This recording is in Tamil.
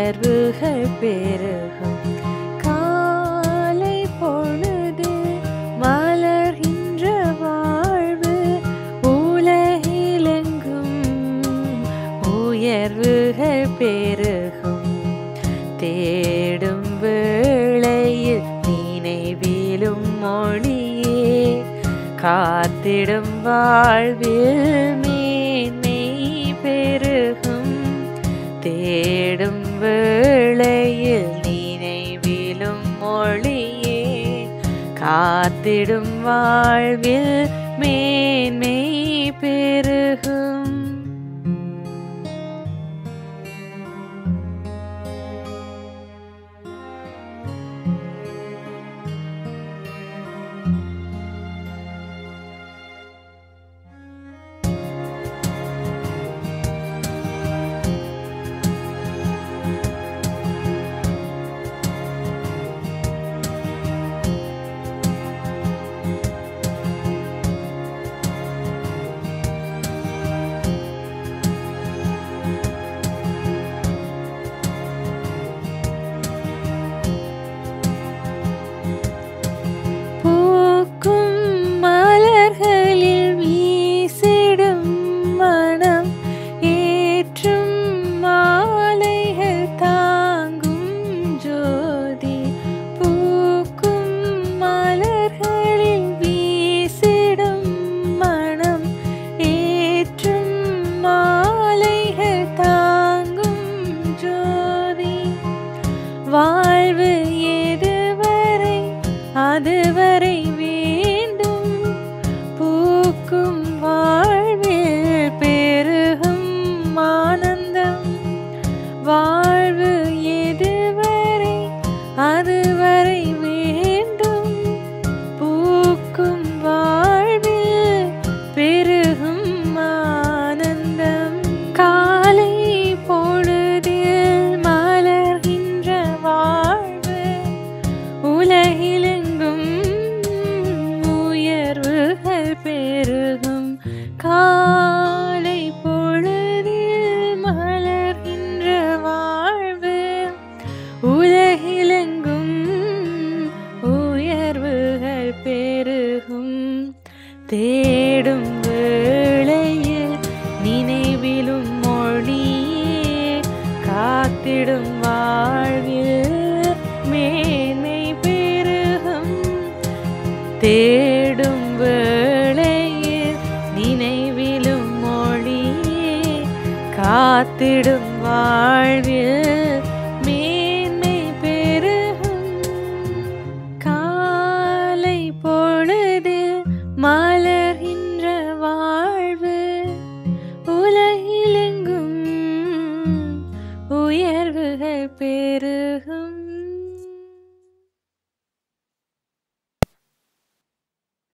உணர்வுகள் பெருகும். காலை பொழுது மலர்கின்ற வாழ்வு உலகிலெங்கும் உயர்வுகள் பெருகும். தேடும் வேளையில் நினைவிலும் மொழியே காத்திடும் வாழ்வில் மேன்மை பெருகும். தேடும் வேளையில் நினைவிலும் மொழியே காத்திடும் வாழ்வில் வாழ்வு பெருகும் காலை பொழுதில் மலர்கின்ற வாழ்வு. உலகிலெங்கும் உயர்வுகள் பெருகும். தேடும் வேளையில் நினைவிலும் மொழியே காத்திடும் வாழ்வில் மே காத்திடும் வாழ்வில் மேன்மை பெருகும். காலை பொழுது மலர்கின்ற வாழ்வு உலகிலெங்கும் உயர்வுகள் பெருகும்.